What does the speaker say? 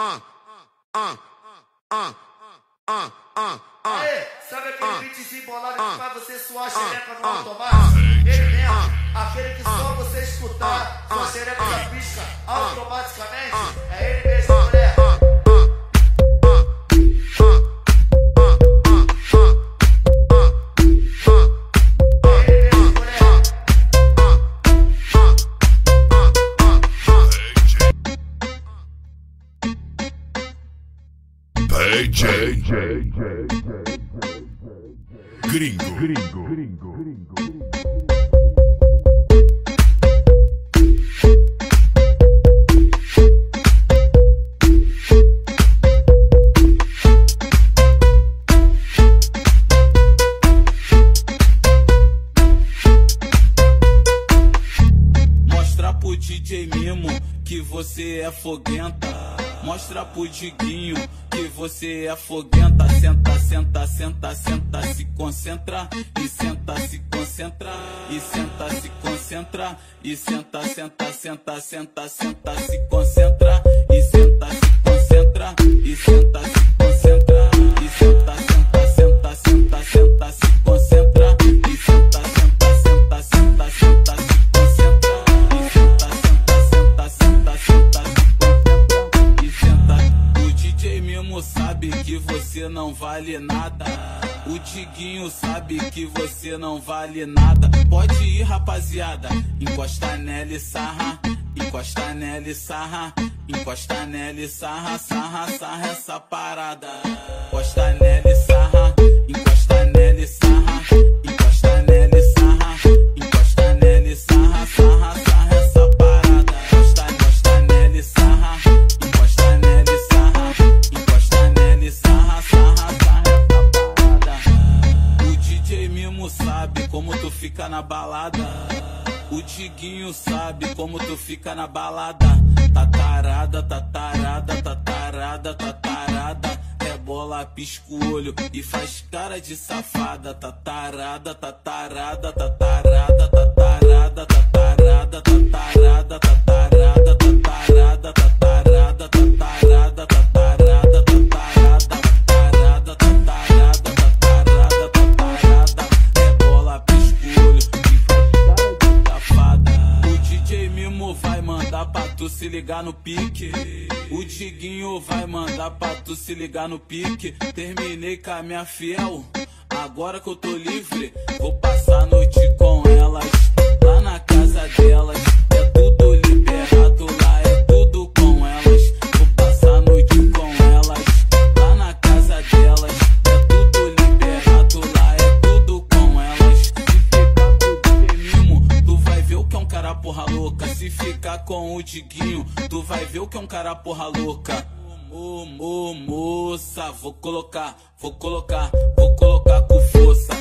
ah, ah, ah, ah, ah, Aê, sabe aquele beatzinho bolado que faz você suar a xereca no automático? Ele mesmo, aquele que só você escutar, sua xereca já pisca automaticamente. É PJ Gringo. Gringo. Mostra pro DJ Mimo que você é foguenta. Mostra pro Diguinho que você é foguenta. Senta, senta, senta, senta, se concentra. E senta, se concentra. E senta, se concentra. E senta, senta, senta, senta, senta, se concentra. E senta, se concentra. E senta, se concentra. Que você não vale nada. O Tiguinho sabe que você não vale nada. Pode ir, rapaziada. Encosta nela e sarra. Encosta nela e sarra. Encosta nela e sarra, sarra, sarra essa parada. Encosta nela fica na balada. O Diguinho sabe como tu fica na balada. Tá tarada, tá tarada, tá tarada, tá tarada. Rebola, pisca o olho e faz cara de safada. Tá tarada, tá tarada, tá tarada, tá tarada, tá tarada, tá tarada, tá tarada, ligar no pique. O Diguinho vai mandar pra tu se ligar no pique. Terminei com a minha fiel. Agora que eu tô livre, vou passar a noite com elas. Lá na casa delas. É tudo liberado lá, com o Diguinho, tu vai ver o que é um cara porra louca. Ô, ô, moça, vou colocar, vou colocar, vou colocar com força.